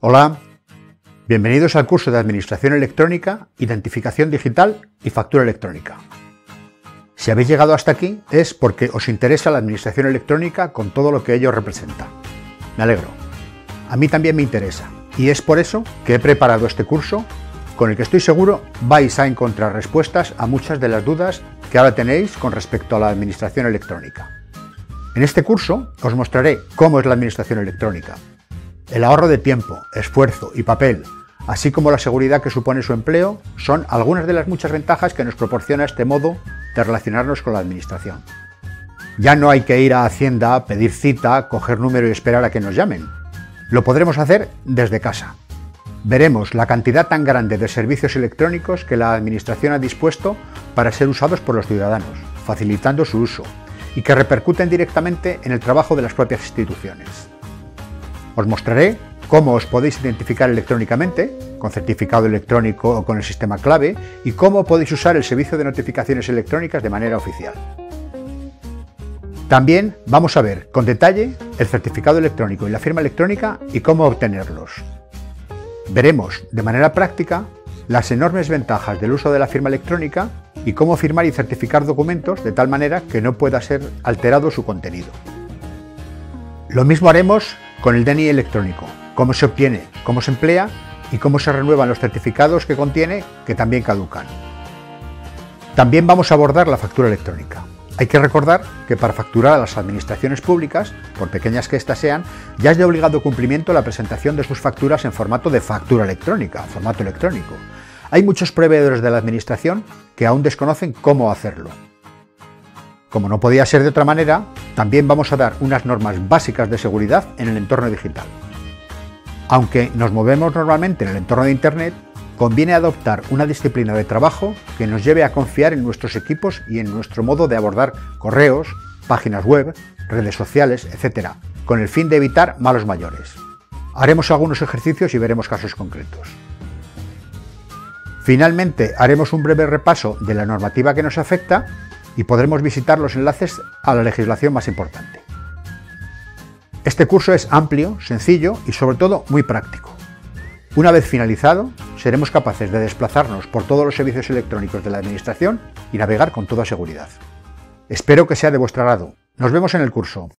Hola, bienvenidos al curso de Administración Electrónica, Identificación Digital y Factura Electrónica. Si habéis llegado hasta aquí es porque os interesa la Administración Electrónica con todo lo que ello representa. Me alegro. A mí también me interesa y es por eso que he preparado este curso con el que estoy seguro vais a encontrar respuestas a muchas de las dudas que ahora tenéis con respecto a la administración electrónica. En este curso os mostraré cómo es la administración electrónica, el ahorro de tiempo, esfuerzo y papel, así como la seguridad que supone su empleo, son algunas de las muchas ventajas que nos proporciona este modo de relacionarnos con la administración. Ya no hay que ir a Hacienda, pedir cita, coger número y esperar a que nos llamen. Lo podremos hacer desde casa. Veremos la cantidad tan grande de servicios electrónicos que la Administración ha dispuesto para ser usados por los ciudadanos, facilitando su uso, y que repercuten directamente en el trabajo de las propias instituciones. Os mostraré cómo os podéis identificar electrónicamente, con certificado electrónico o con el sistema clave, y cómo podéis usar el servicio de notificaciones electrónicas de manera oficial. También vamos a ver con detalle el certificado electrónico y la firma electrónica y cómo obtenerlos. Veremos de manera práctica las enormes ventajas del uso de la firma electrónica y cómo firmar y certificar documentos de tal manera que no pueda ser alterado su contenido. Lo mismo haremos con el DNI electrónico, cómo se obtiene, cómo se emplea y cómo se renuevan los certificados que contiene que también caducan. También vamos a abordar la factura electrónica. Hay que recordar que para facturar a las administraciones públicas, por pequeñas que éstas sean, ya es de obligado cumplimiento la presentación de sus facturas en formato de factura electrónica, formato electrónico. Hay muchos proveedores de la administración que aún desconocen cómo hacerlo. Como no podía ser de otra manera, también vamos a dar unas normas básicas de seguridad en el entorno digital. Aunque nos movemos normalmente en el entorno de Internet, conviene adoptar una disciplina de trabajo que nos lleve a confiar en nuestros equipos y en nuestro modo de abordar correos, páginas web, redes sociales, etc., con el fin de evitar malos mayores. Haremos algunos ejercicios y veremos casos concretos. Finalmente, haremos un breve repaso de la normativa que nos afecta y podremos visitar los enlaces a la legislación más importante. Este curso es amplio, sencillo y sobre todo muy práctico. Una vez finalizado, seremos capaces de desplazarnos por todos los servicios electrónicos de la Administración y navegar con toda seguridad. Espero que sea de vuestro agrado. Nos vemos en el curso.